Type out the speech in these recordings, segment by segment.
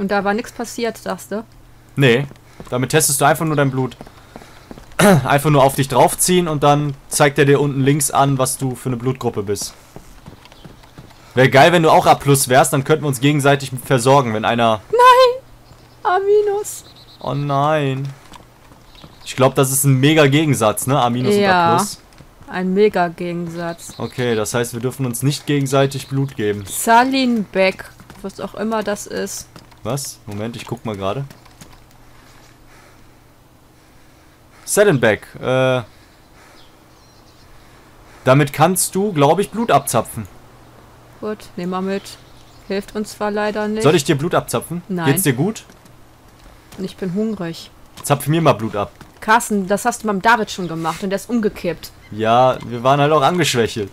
Und da war nichts passiert, sagst du? Nee, damit testest du einfach nur dein Blut. Einfach nur auf dich draufziehen und dann zeigt er dir unten links an, was du für eine Blutgruppe bist. Wäre geil, wenn du auch A plus wärst, dann könnten wir uns gegenseitig versorgen, wenn einer... Nein! A minus. Oh nein. Ich glaube, das ist ein mega Gegensatz, ne? A minus Ja. und A plus. Ein Mega-Gegensatz. Okay, das heißt, wir dürfen uns nicht gegenseitig Blut geben. Salinbeck. Was auch immer das ist. Was? Moment, ich guck mal gerade. Salenbeck, äh... Damit kannst du, glaube ich, Blut abzapfen. Gut, nehmen wir mit. Hilft uns zwar leider nicht. Soll ich dir Blut abzapfen? Nein. Geht's dir gut? Ich bin hungrig. Zapf mir mal Blut ab. Carsten, das hast du beim David schon gemacht und der ist umgekippt. Ja, wir waren halt auch angeschwächelt.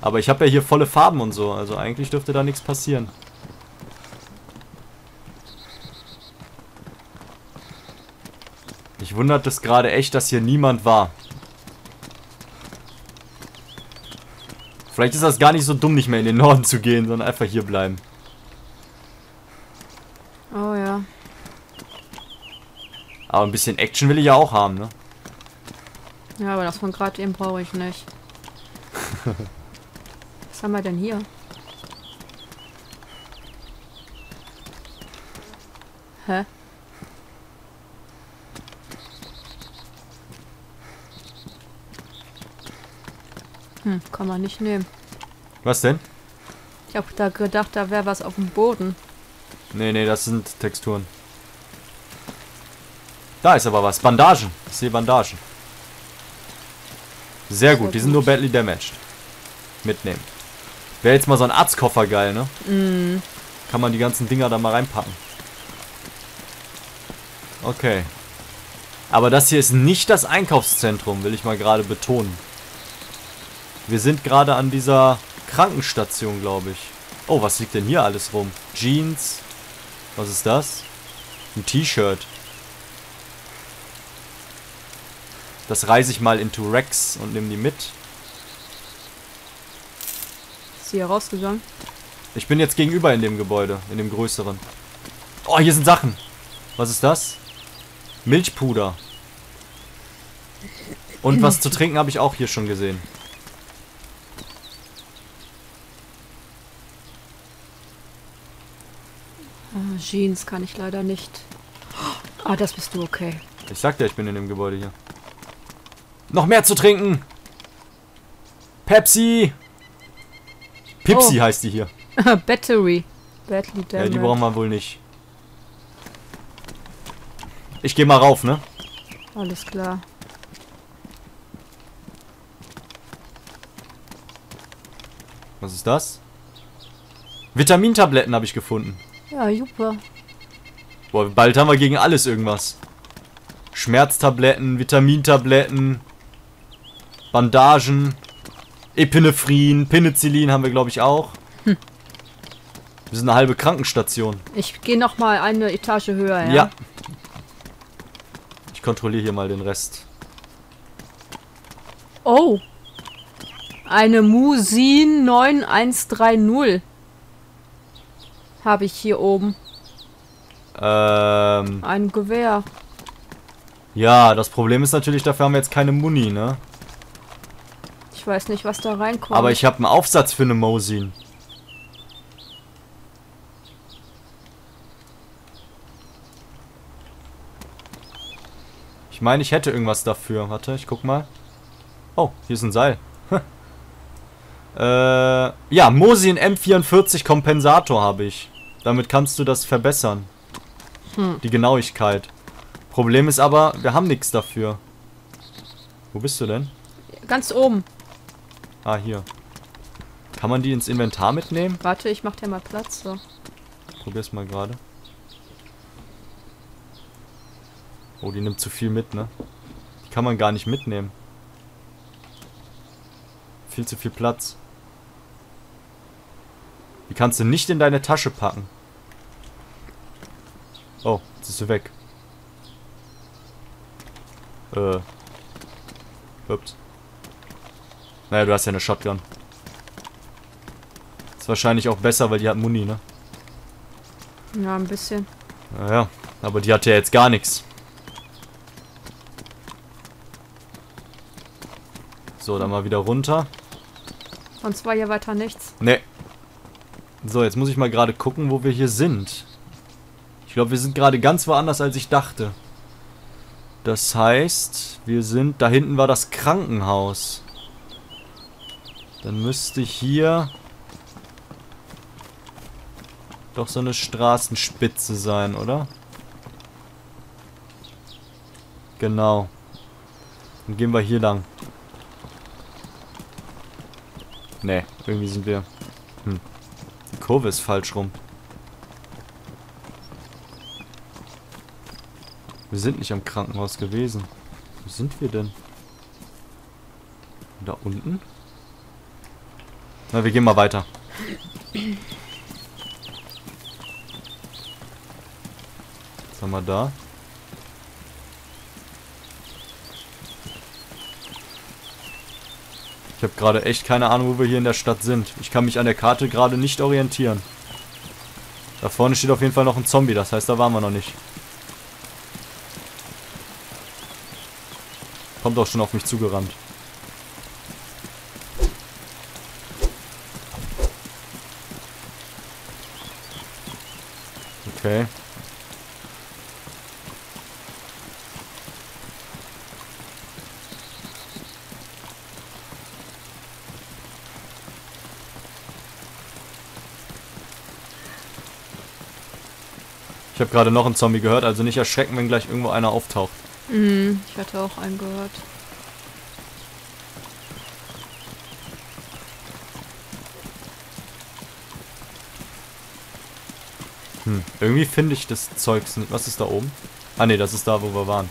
Aber ich habe ja hier volle Farben und so, also eigentlich dürfte da nichts passieren. Ich wundert es gerade echt, dass hier niemand war. Vielleicht ist das gar nicht so dumm, nicht mehr in den Norden zu gehen, sondern einfach hier bleiben. Oh ja. Aber ein bisschen Action will ich ja auch haben, ne? Ja, aber das von gerade eben brauche ich nicht. Was haben wir denn hier? Hä? Hm, kann man nicht nehmen. Was denn? Ich habe da gedacht, da wäre was auf dem Boden. Nee, nee, das sind Texturen. Da ist aber was. Bandagen. Ich sehe Bandagen. Sehr gut, Sehr die sind nur gut. badly damaged. Mitnehmen. Wäre jetzt mal so ein Arztkoffer geil, ne? Mm, Kann man die ganzen Dinger da mal reinpacken. Okay. Aber das hier ist nicht das Einkaufszentrum, will ich mal gerade betonen. Wir sind gerade an dieser Krankenstation, glaube ich. Oh, was liegt denn hier alles rum? Jeans. Was ist das? Ein T-Shirt. Das reise ich mal into Rex und nehme die mit. ist sie hier rausgegangen? Ich bin jetzt gegenüber in dem Gebäude, in dem größeren. Oh, hier sind Sachen. Was ist das? Milchpuder. Und was zu trinken habe ich auch hier schon gesehen. Ah, Jeans kann ich leider nicht. Ah, das bist du okay. Ich sagte, ich bin in dem Gebäude hier. Noch mehr zu trinken! Pepsi! Pipsi Oh. heißt die hier. Battery. Badly Ja, damaged. die brauchen wir wohl nicht. Ich gehe mal rauf, ne? Alles klar. Was ist das? Vitamintabletten habe ich gefunden. Ja, super. Boah, bald haben wir gegen alles irgendwas. Schmerztabletten, Vitamintabletten, Bandagen, Epinephrin, Penicillin haben wir, glaube ich, auch. Wir sind eine halbe Krankenstation. Ich gehe noch mal eine Etage höher, ja? Ja. Ich kontrolliere hier mal den Rest. Oh. Eine Musin 9130. Habe ich hier oben. Ähm, Ein Gewehr. ja, das Problem ist natürlich, dafür haben wir jetzt keine Muni, ne? Ich weiß nicht, was da reinkommt. Aber ich habe einen Aufsatz für eine Mosin. Ich meine, ich hätte irgendwas dafür. Warte, ich guck mal. Oh, hier ist ein Seil. Äh, ja, Mosin M44 Kompensator habe ich. Damit kannst du das verbessern. Hm. Die Genauigkeit. Problem ist aber, wir haben nichts dafür. Wo bist du denn? Ganz oben. Ah, hier. Kann man die ins Inventar mitnehmen? Warte, ich mach dir mal Platz. So. Probier's mal gerade. Oh, die nimmt zu viel mit, ne? Die kann man gar nicht mitnehmen. Viel zu viel Platz. Die kannst du nicht in deine Tasche packen. Oh, jetzt ist sie weg. Äh. Ups. Naja, du hast ja eine Shotgun. Ist wahrscheinlich auch besser, weil die hat Muni, ne? Ja, ein bisschen. Naja, aber die hatte ja jetzt gar nichts. So, dann mal wieder runter. Und zwar hier weiter nichts. Ne. So, jetzt muss ich mal gerade gucken, wo wir hier sind. Ich glaube, wir sind gerade ganz woanders, als ich dachte. Das heißt, wir sind... Da hinten war das Krankenhaus. Dann müsste hier... Doch so eine Straßenspitze sein, oder? Genau. Dann gehen wir hier lang. Ne, irgendwie sind wir... Kurve ist falsch rum. Wir sind nicht am Krankenhaus gewesen. Wo sind wir denn? Da unten? Na, wir gehen mal weiter. Was haben wir da? Ich habe gerade echt keine Ahnung, wo wir hier in der Stadt sind. Ich kann mich an der Karte gerade nicht orientieren. Da vorne steht auf jeden Fall noch ein Zombie, das heißt, da waren wir noch nicht. Kommt auch schon auf mich zugerannt. Okay. Habe gerade noch einen Zombie gehört, also nicht erschrecken, wenn gleich irgendwo einer auftaucht. Mhm, ich hatte auch einen gehört. Hm, irgendwie finde ich das Zeugs nicht. Was ist da oben? Ah ne, das ist da, wo wir waren.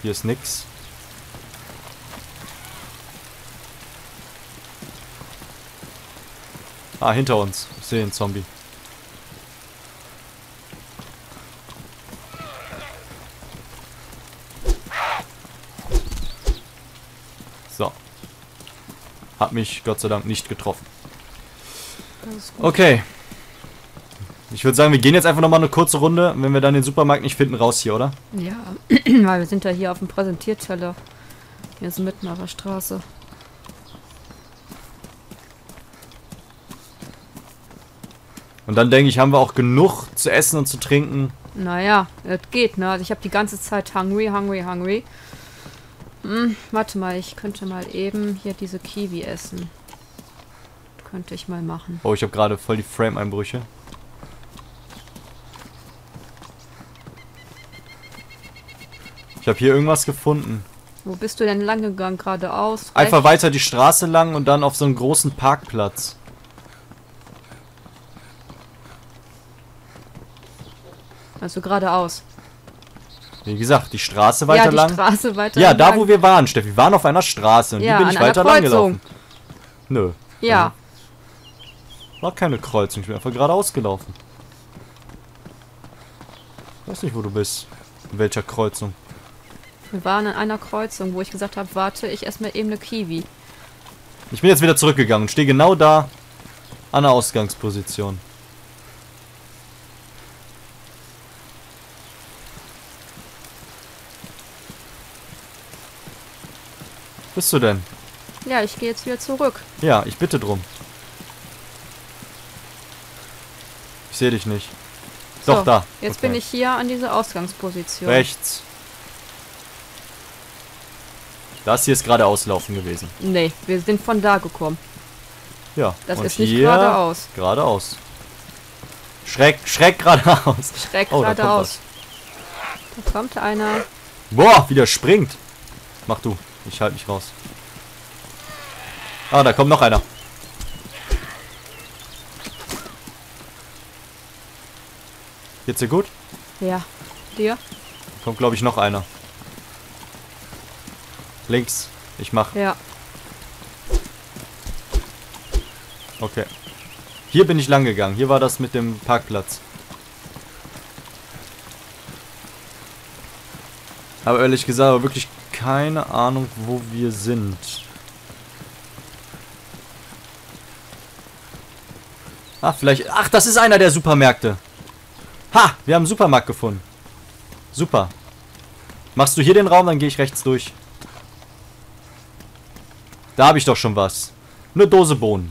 Hier ist nix. Ah, hinter uns. Ich sehe einen Zombie. So. Hat mich Gott sei Dank nicht getroffen. Okay. Ich würde sagen, wir gehen jetzt einfach nochmal eine kurze Runde. Wenn wir dann den Supermarkt nicht finden, raus hier, oder? Ja, weil wir sind ja hier auf dem Präsentierteller. Hier ist mitten auf der Straße. Und dann denke ich, haben wir auch genug zu essen und zu trinken. Naja, das geht, ne? Also ich habe die ganze Zeit hungry, hungry, hungry. Hm, warte mal, ich könnte mal eben hier diese Kiwi essen. Könnte ich mal machen. Oh, ich habe gerade voll die Frame-Einbrüche. Ich habe hier irgendwas gefunden. Wo bist du denn lang gegangen? Geradeaus? Einfach rechts? weiter die Straße lang und dann auf so einen großen Parkplatz. Also geradeaus. Wie gesagt, die Straße weiter ja, die lang. Straße weiter ja, da lang. wo wir waren, Steffi. Wir waren auf einer Straße und Ja, die bin ich weiter lang Kreuzung. gelaufen. Nö. Ja, War keine Kreuzung, ich bin einfach geradeaus gelaufen. Weiß nicht, wo du bist. In welcher Kreuzung. wir waren an einer Kreuzung, wo ich gesagt habe, warte, ich esse mir eben eine Kiwi. Ich bin jetzt wieder zurückgegangen und stehe genau da an der Ausgangsposition. Bist du denn? Ja, ich gehe jetzt wieder zurück. Ja, ich bitte drum. Ich sehe dich nicht. Doch, So, da. Jetzt Okay. bin ich hier an dieser Ausgangsposition. Rechts. Das hier ist gerade auslaufen gewesen. Nee, wir sind von da gekommen. Ja. Das ist nicht geradeaus. Geradeaus. Schräg, schräg geradeaus. Schräg Oh, da kommt geradeaus. Da kommt einer. Boah, wie der springt. Mach du. Ich halte mich raus. Ah, da kommt noch einer. Geht's dir gut? Ja. Dir? Kommt, glaube ich, noch einer. Links. Ich mach. Ja. Okay. Hier bin ich lang gegangen. Hier war das mit dem Parkplatz. Aber ehrlich gesagt, aber wirklich keine Ahnung, wo wir sind. Ah, vielleicht... Ach, das ist einer der Supermärkte. Ha, wir haben einen Supermarkt gefunden. Super. Machst du hier den Raum, dann gehe ich rechts durch. Da habe ich doch schon was. Eine Dose Bohnen.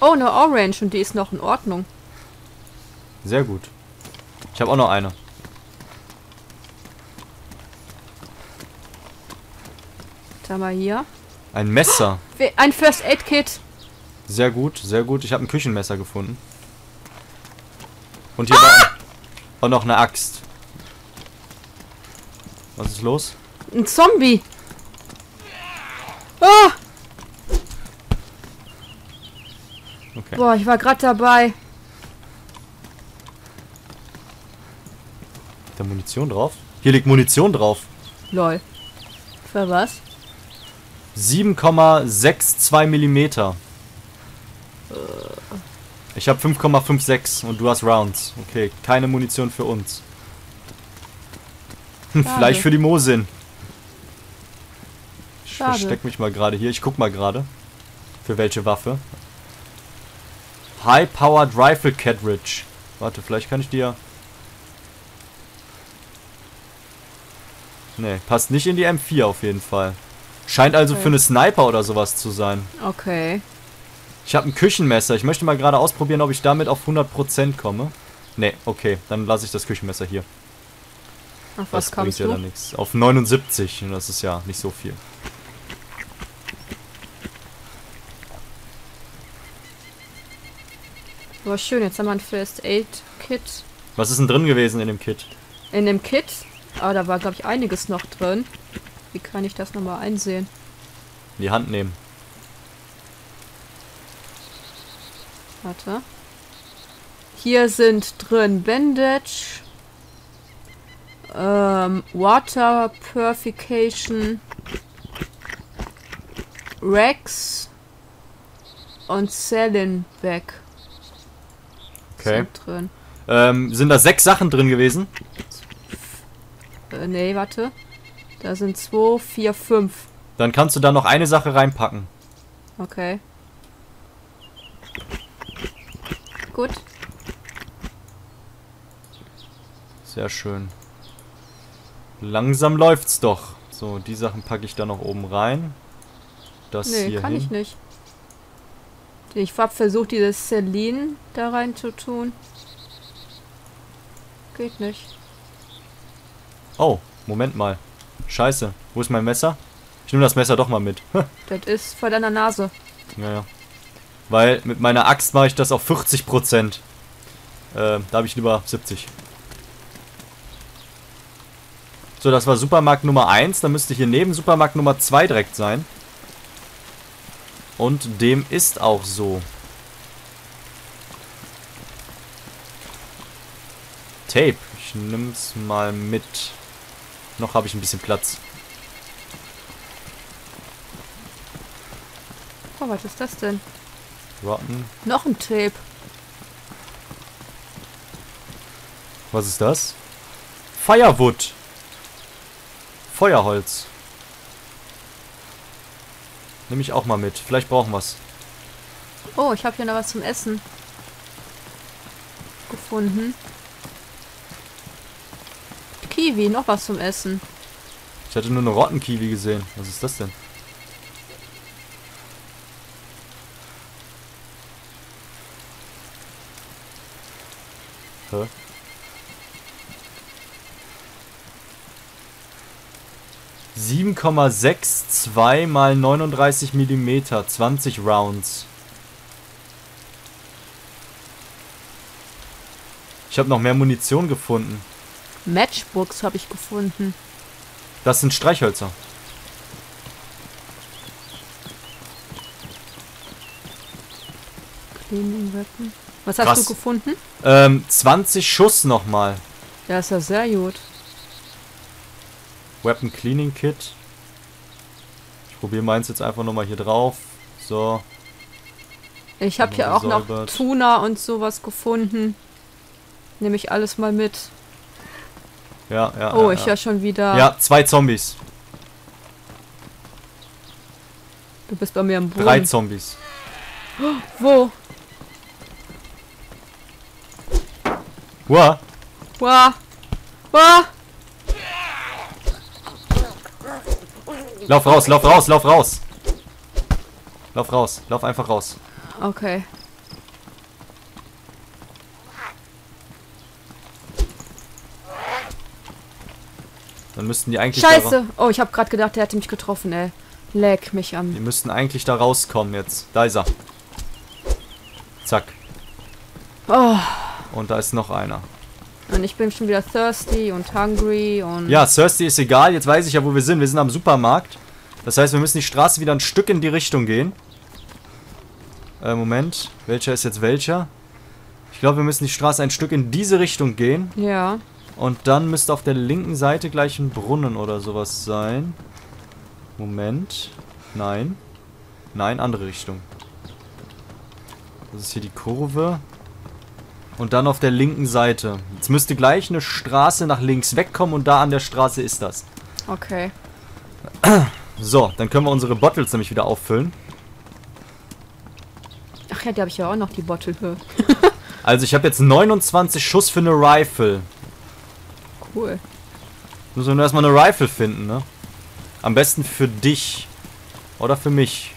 Oh, eine Orange und die ist noch in Ordnung. Sehr gut. Ich habe auch noch eine. Da mal hier. Ein Messer. Ein First Aid Kit. Sehr gut, sehr gut. Ich habe ein Küchenmesser gefunden. Und hier war auch noch eine Axt. Was ist los? Ein Zombie. Ah! Okay. Boah, ich war gerade dabei. Liegt da Munition drauf? Hier liegt Munition drauf. Lol. Für was? 7,62 Millimeter. Ich habe 5,56 und du hast Rounds. Okay, keine Munition für uns. Hm. Vielleicht für die Mosin. Ich Schade. versteck mich mal gerade hier. Ich guck mal gerade. Für welche Waffe. High Powered Rifle Cartridge. Warte, vielleicht kann ich dir... Nee, passt nicht in die M4 auf jeden Fall. Scheint also Okay. für eine Sniper oder sowas zu sein. Okay. Ich habe ein Küchenmesser. Ich möchte mal gerade ausprobieren, ob ich damit auf 100% komme. Nee, okay, dann lasse ich das Küchenmesser hier. Auf was Das bringt kommst ja du? dann nichts. Auf 79 und das ist ja nicht so viel. Boah, schön. Jetzt haben wir ein First Aid Kit. Was ist denn drin gewesen in dem Kit? In dem Kit. Ah, da war, glaube ich, einiges noch drin. Wie kann ich das nochmal einsehen? In die Hand nehmen. Warte. Hier sind drin Bandage, ähm, Water Purification, Rex und Saline Bag Okay. sind drin. Ähm, sind da sechs Sachen drin gewesen? Äh, nee, warte. Da sind zwei, vier, fünf. Dann kannst du da noch eine Sache reinpacken. Okay. Gut. Sehr schön. Langsam läuft's doch. So, die Sachen packe ich da noch oben rein. Das Nee, hier kann hin. ich nicht. Ich hab versucht, dieses Celine da rein zu tun. Geht nicht. Oh, Moment mal. Scheiße. Wo ist mein Messer? Ich nehme das Messer doch mal mit. Das ist vor deiner Nase. Ja, ja. Weil mit meiner Axt mache ich das auf 40%. Äh, da habe ich lieber 70. So, das war Supermarkt Nummer 1. Da müsste hier neben Supermarkt Nummer 2 direkt sein. Und dem ist auch so. Tape. Ich nimm's mal mit. Noch habe ich ein bisschen Platz. Oh, was ist das denn? Rotten. Noch ein Tape. Was ist das? Firewood. Feuerholz. Nehme ich auch mal mit. Vielleicht brauchen wir's. Oh, ich habe hier noch was zum Essen gefunden. Kiwi, noch was zum Essen. Ich hatte nur eine Rottenkiwi gesehen. Was ist das denn? Hä? Sieben Komma sechs zwei mal 39 Millimeter, 20 Rounds. Ich habe noch mehr Munition gefunden. Matchbooks habe ich gefunden. Das sind Streichhölzer. Cleaning Weapon. Was hast Krass. du gefunden? Ähm, 20 Schuss nochmal. Ja, ist ja sehr gut. Weapon Cleaning Kit. Ich probiere meins jetzt einfach nochmal hier drauf. So. Ich habe hier auch noch. Tuna und sowas gefunden. Nehme ich alles mal mit. Ja, ja. Oh, ja, ich ja. ja schon wieder. Ja, zwei Zombies. Du bist bei mir im Drei Brunnen. Zombies. Wo? Wow. Wow. Wow. Lauf raus, lauf raus, lauf raus. Lauf raus, lauf einfach raus. Okay. Dann müssten die eigentlich Scheiße. Oh, ich habe gerade gedacht, der hätte mich getroffen, ey. Leck mich am. die müssten eigentlich da rauskommen jetzt. Da ist er. Zack. Oh. Und da ist noch einer. Und ich bin schon wieder thirsty und hungry und. Ja, Thirsty ist egal. Jetzt weiß ich ja, wo wir sind. Wir sind am Supermarkt. Das heißt, wir müssen die Straße wieder ein Stück in die Richtung gehen. Äh, Moment. Welcher ist jetzt welcher? Ich glaube, wir müssen die Straße ein Stück in diese Richtung gehen. Ja. Und dann müsste auf der linken Seite gleich ein Brunnen oder sowas sein. Moment. Nein. Nein, andere Richtung. Das ist hier die Kurve. Und dann auf der linken Seite. Jetzt müsste gleich eine Straße nach links wegkommen und da an der Straße ist das. Okay. So, dann können wir unsere Bottles nämlich wieder auffüllen. Ach ja, die habe ich ja auch noch, die Bottle. Also ich habe jetzt 29 Schuss für eine Rifle. Cool. Müssen wir nur erstmal eine Rifle finden, ne? Am besten für dich. Oder für mich.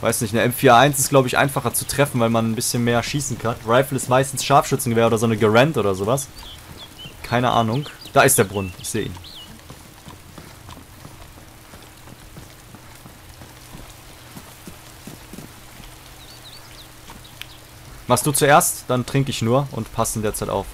Weiß nicht, eine M41 ist, glaube ich, einfacher zu treffen, weil man ein bisschen mehr schießen kann. Rifle ist meistens Scharfschützengewehr oder so eine Garand oder sowas. Keine Ahnung. Da ist der Brunnen. Ich sehe ihn. Machst du zuerst, dann trinke ich nur und passe in der Zeit auf.